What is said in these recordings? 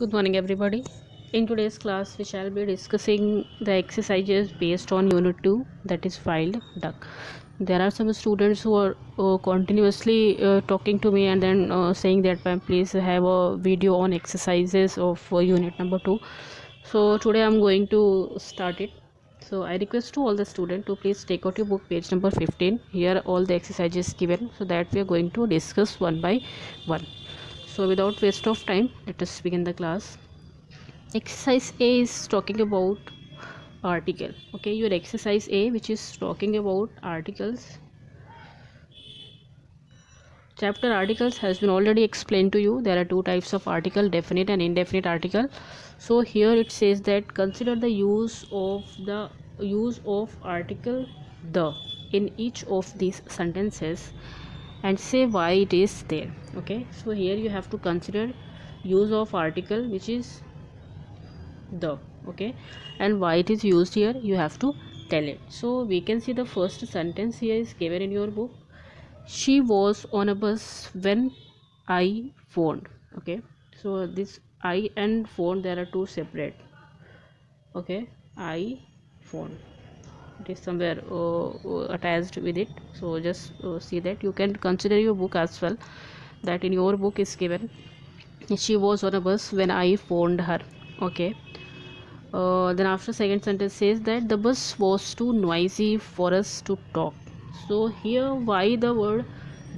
Good morning, everybody. In today's class, we shall be discussing the exercises based on Unit 2, that is Wild Duck. There are some students who are uh, continuously uh, talking to me and then uh, saying that please have a video on exercises of uh, Unit number 2. So today I'm going to start it. So I request to all the students to please take out your book page number 15. Here all the exercises given so that we are going to discuss one by one so without waste of time let us begin the class. Exercise a is talking about article. Okay your exercise a which is talking about articles. Chapter articles has been already explained to you. There are two types of article definite and indefinite article. So here it says that consider the use of the use of article the in each of these sentences and say why it is there okay? So here you have to consider use of article which is the okay? And why it is used here you have to tell it. So we can see the first sentence here is given in your book. She was on a bus when i phoned okay? So this i and phone there are two separate okay? I phone it is somewhere uh, uh, attached with it. So just uh, see that. You can consider your book as well that in your book is given. She was on a bus when i phoned her okay? Uh, then after second sentence says that the bus was too noisy for us to talk. So here why the word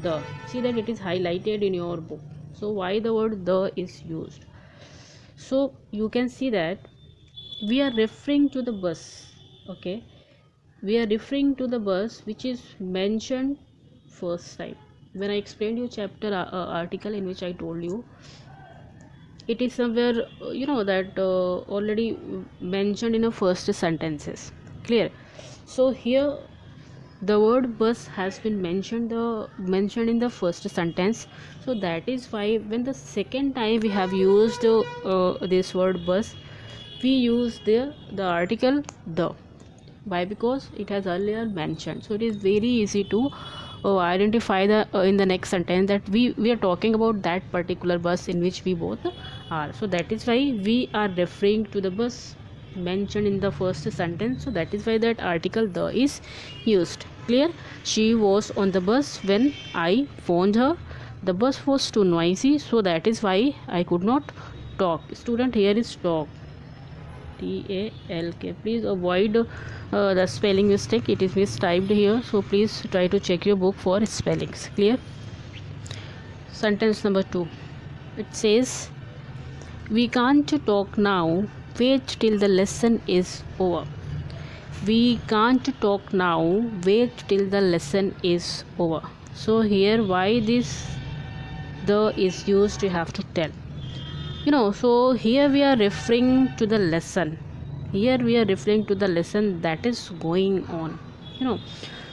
the? See that it is highlighted in your book. So why the word the is used? So you can see that we are referring to the bus okay we are referring to the bus which is mentioned first time. When i explained you chapter uh, uh, article in which i told you it is somewhere uh, you know that uh, already mentioned in the first sentences. Clear? So here the word bus has been mentioned the mentioned in the first sentence. So that is why when the second time we have used uh, this word bus we use the the article the why? Because it has earlier mentioned. So it is very easy to uh, identify the uh, in the next sentence that we we are talking about that particular bus in which we both are. So that is why we are referring to the bus mentioned in the first sentence. So that is why that article the is used. Clear? She was on the bus when i phoned her. The bus was too noisy so that is why i could not talk. Student here is talk T A L K. Please avoid uh, the spelling mistake. It is mistyped here. So please try to check your book for spellings. Clear? Sentence number two. It says, "We can't talk now. Wait till the lesson is over." We can't talk now. Wait till the lesson is over. So here, why this the is used? You have to tell you know so here we are referring to the lesson. Here we are referring to the lesson that is going on you know.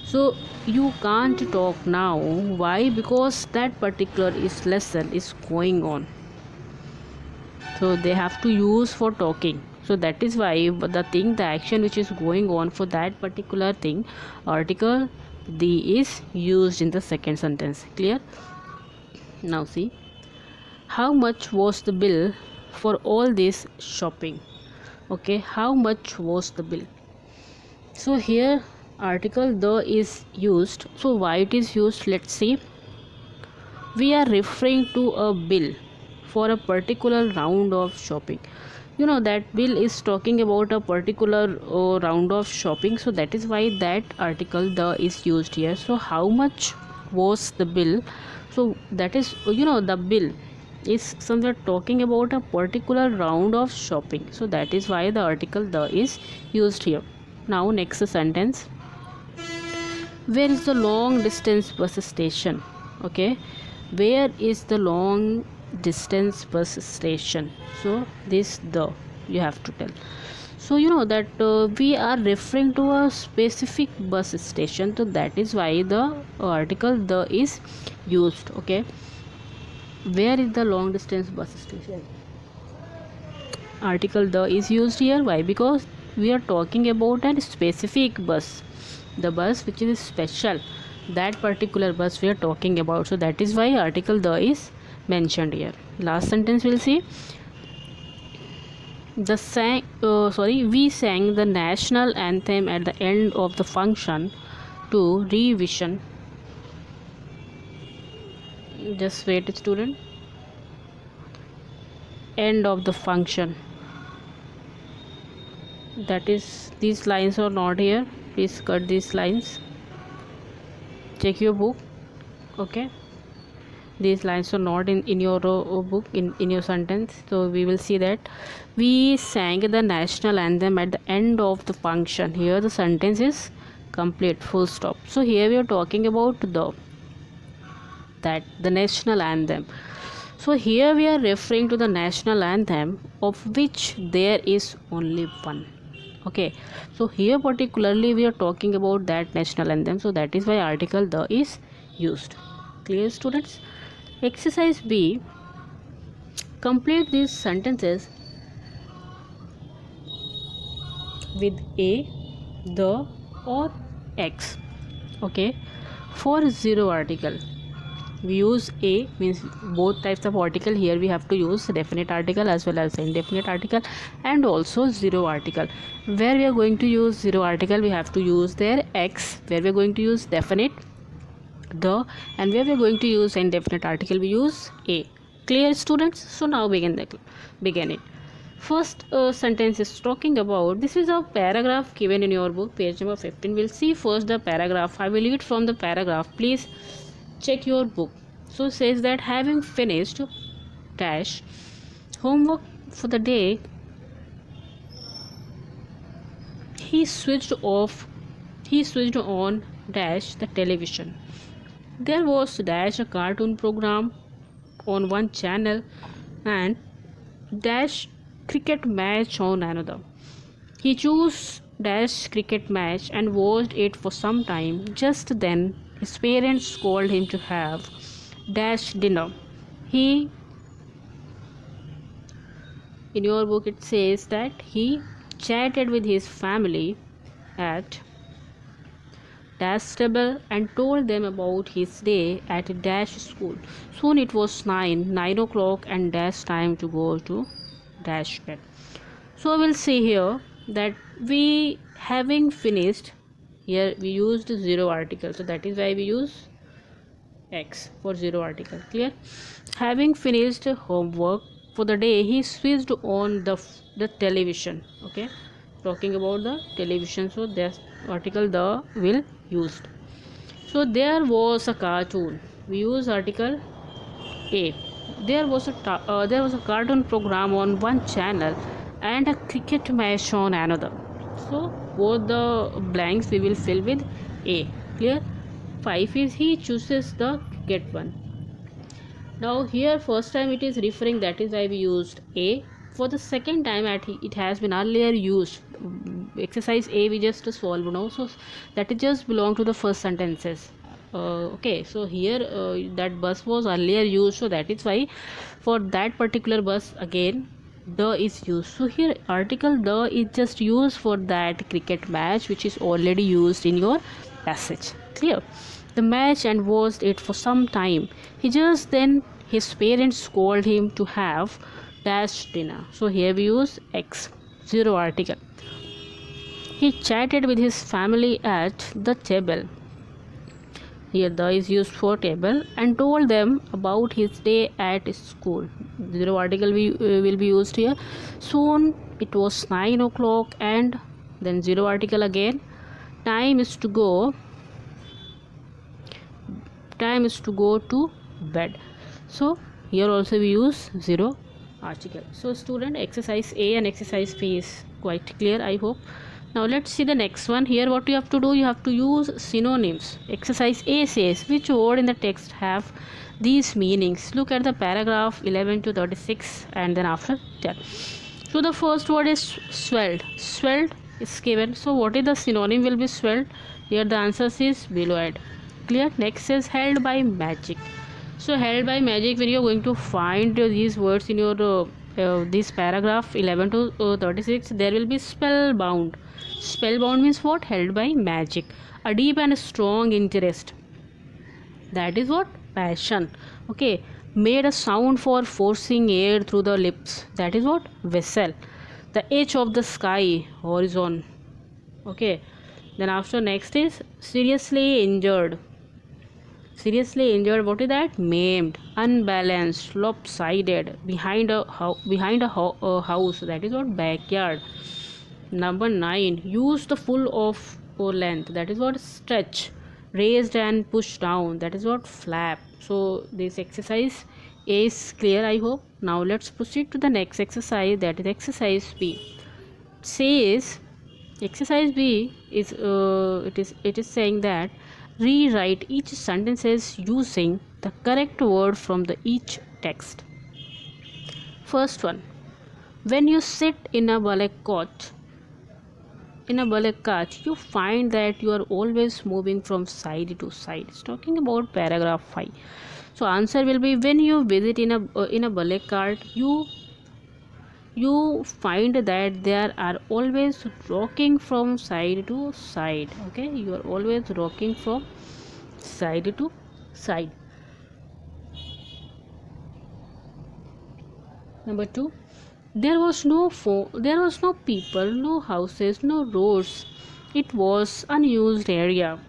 So you can't talk now. Why? Because that particular is lesson is going on. So they have to use for talking. So that is why the thing the action which is going on for that particular thing article the is used in the second sentence. Clear? Now see how much was the bill for all this shopping? Okay how much was the bill? So here article the is used. So why it is used? Let's see. We are referring to a bill for a particular round of shopping. You know that bill is talking about a particular uh, round of shopping. So that is why that article the is used here. So how much was the bill? So that is you know the bill is somewhere talking about a particular round of shopping. So that is why the article the is used here. Now next sentence. Where is the long distance bus station? Okay. Where is the long distance bus station? So this the you have to tell. So you know that uh, we are referring to a specific bus station. So that is why the article the is used. Okay where is the long distance bus station? Article the is used here. Why? Because we are talking about a specific bus. The bus which is special. That particular bus we are talking about. So that is why article the is mentioned here. Last sentence we'll see. The sang uh, sorry we sang the national anthem at the end of the function to revision just wait student. End of the function. That is these lines are not here. Please cut these lines. Check your book okay? These lines are not in in your uh, book in in your sentence. So we will see that. We sang the national anthem at the end of the function. Here the sentence is complete full stop. So here we are talking about the that the national anthem. So here we are referring to the national anthem of which there is only one. Okay. So here particularly we are talking about that national anthem. So that is why article the is used. Clear students? Exercise b. Complete these sentences with a the or x. Okay. For zero article we use a means both types of article. Here we have to use definite article as well as indefinite article and also zero article. Where we are going to use zero article we have to use their x. Where we are going to use definite the and where we are going to use indefinite article we use a. Clear students? So now begin the begin it. First uh, sentence is talking about this is a paragraph given in your book page number 15 we'll see first the paragraph. I will read from the paragraph please check your book. So says that having finished dash homework for the day he switched off he switched on dash the television. There was dash a cartoon program on one channel and dash cricket match on another. He chose dash cricket match and watched it for some time. Just then his parents called him to have dash dinner. He in your book it says that he chatted with his family at dash table and told them about his day at dash school soon it was 9 9 o'clock and dash time to go to dash bed so we'll see here that we having finished here we used zero article so that is why we use x for zero article clear? Having finished homework for the day he switched on the the television okay? Talking about the television so this article the will used. So there was a cartoon. We use article a. There was a uh, there was a cartoon program on one channel and a cricket match on another. So both the blanks we will fill with a. Clear? 5 is he chooses the get one. Now here first time it is referring that is why we used a. For the second time at it has been earlier used. Exercise a we just solved now so that it just belong to the first sentences. Uh, okay so here uh, that bus was earlier used so that is why for that particular bus again the is used. So here article the is just used for that cricket match which is already used in your passage. Clear? The match and watched it for some time. He just then his parents called him to have dash dinner. So here we use x zero article. He chatted with his family at the table. Here the is used for table and told them about his day at school zero article we, uh, will be used here. Soon it was 9 o'clock and then zero article again. Time is to go. Time is to go to bed. So here also we use zero article. So student exercise a and exercise b is quite clear i hope now let's see the next one. Here what you have to do you have to use synonyms. Exercise a says which word in the text have these meanings? Look at the paragraph 11 to 36 and then after 10 so the first word is swelled. Swelled is given. So what is the synonym will be swelled? Here the answer is below it clear? Next is held by magic. So held by magic when you are going to find these words in your uh, uh, this paragraph 11 to uh, 36 there will be spellbound Spellbound means what? Held by magic. A deep and strong interest. That is what? Passion. Okay. Made a sound for forcing air through the lips. That is what? Vessel. the edge of the sky horizon okay then after next is seriously injured seriously injured what is that? Maimed unbalanced lopsided behind a behind a, ho a house that is what? Backyard. Number 9 use the full of or length that is what? Stretch raised and pushed down that is what? Flap. So this exercise is clear i hope. Now let's proceed to the next exercise that is exercise b. Says exercise b is uh, it is it is saying that rewrite each sentences using the correct word from the each text. First one when you sit in a ballet coach in a ballet coach you find that you are always moving from side to side. It's talking about paragraph 5 so answer will be when you visit in a uh, in a bullock cart you you find that there are always rocking from side to side okay? You are always rocking from side to side. Number 2 there was no fo- there was no people no houses no roads. It was unused area.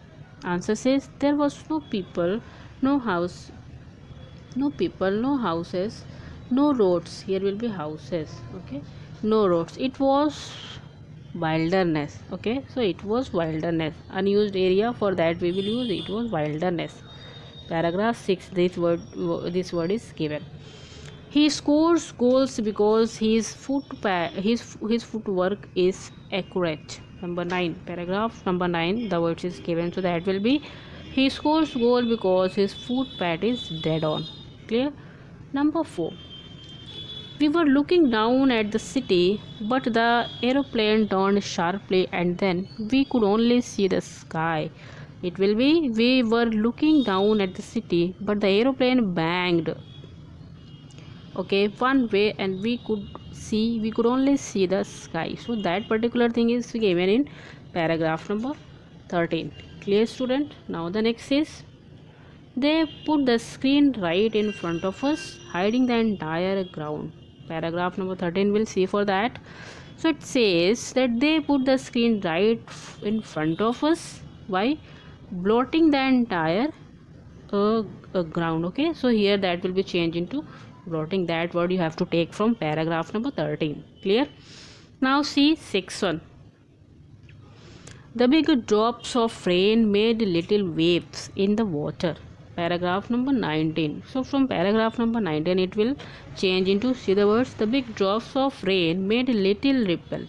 Answer says there was no people no house no people no houses no roads. Here will be houses okay? No roads. It was wilderness okay? So it was wilderness. Unused area for that we will use. It was wilderness. Paragraph 6 this word this word is given. He scores goals because his foot his his footwork is accurate. Number 9 paragraph number 9 the words is given. So that will be he scores goal because his foot pad is dead on. Clear? Number 4 we were looking down at the city but the aeroplane turned sharply and then we could only see the sky. It will be we were looking down at the city but the aeroplane banged. Okay one way and we could see we could only see the sky. So that particular thing is given in paragraph number 13 clear student? Now the next is they put the screen right in front of us, hiding the entire ground. Paragraph number 13 we'll see for that. So it says that they put the screen right in front of us. Why? Blotting the entire uh, uh, ground. Okay, so here that will be changed into blotting. That word you have to take from paragraph number 13. Clear? Now see 6 1. The big drops of rain made little waves in the water paragraph number 19 so from paragraph number 19 it will change into see the words the big drops of rain made little ripple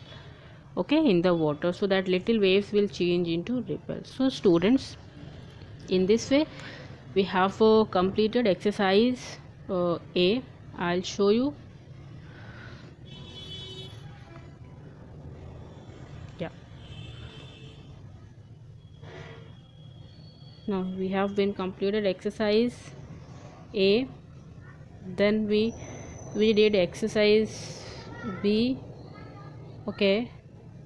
okay in the water. So that little waves will change into ripple. So students in this way we have uh, completed exercise uh, a. I'll show you now we have been completed exercise a. Then we we did exercise b. Okay.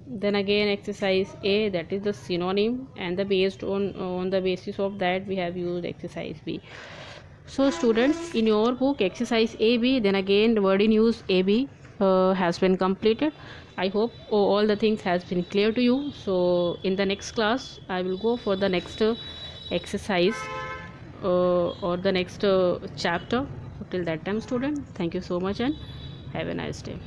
Then again exercise a that is the synonym and the based on on the basis of that we have used exercise b. So students in your book exercise ab then again the word in use ab uh, has been completed. I hope all the things has been clear to you. So in the next class i will go for the next uh, exercise uh, or the next uh, chapter. Till that time student thank you so much and have a nice day